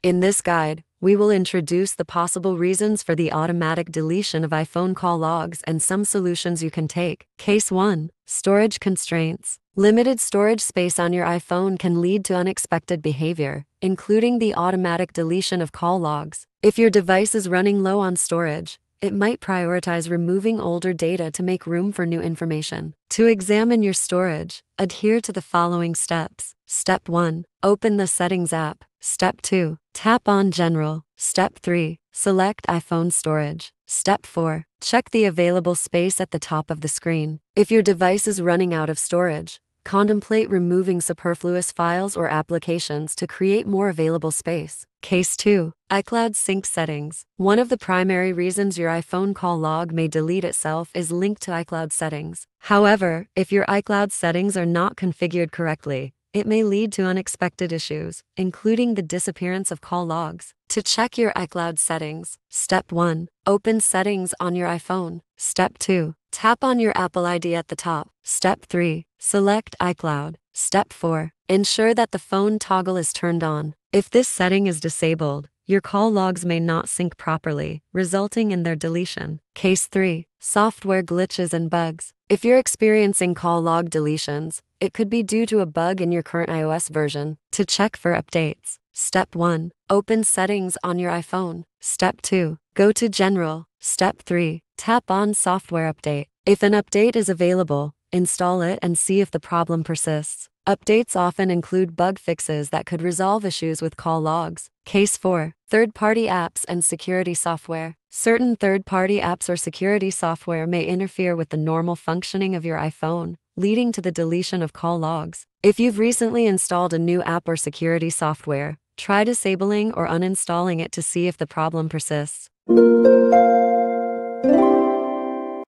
In this guide, we will introduce the possible reasons for the automatic deletion of iPhone call logs and some solutions you can take. Case 1 Storage Constraints. Limited storage space on your iPhone can lead to unexpected behavior, including the automatic deletion of call logs. If your device is running low on storage, it might prioritize removing older data to make room for new information. To examine your storage, adhere to the following steps. Step 1 Open the Settings app. Step 2 Tap on General. Step 3 Select iPhone Storage. Step 4 Check the available space at the top of the screen. If your device is running out of storage, Contemplate removing superfluous files or applications to create more available space. Case 2 iCloud Sync Settings. One of the primary reasons your iPhone call log may delete itself is linked to iCloud settings. However, if your iCloud settings are not configured correctly, it may lead to unexpected issues, including the disappearance of call logs. To check your iCloud settings, Step 1 Open Settings on your iPhone. Step 2 Tap on your Apple ID at the top. Step 3 Select iCloud. Step 4 Ensure that the phone toggle is turned on. If this setting is disabled, your call logs may not sync properly, resulting in their deletion. Case 3 Software glitches and bugs. If you're experiencing call log deletions, it could be due to a bug in your current iOS version. To check for updates, Step 1 Open Settings on your iPhone. Step 2 Go to General. Step 3 Tap on Software Update. If an update is available, install it and see if the problem persists. Updates often include bug fixes that could resolve issues with call logs. Case 4 Third party apps and security software. Certain third party apps or security software may interfere with the normal functioning of your iPhone, leading to the deletion of call logs. If you've recently installed a new app or security software, try disabling or uninstalling it to see if the problem persists.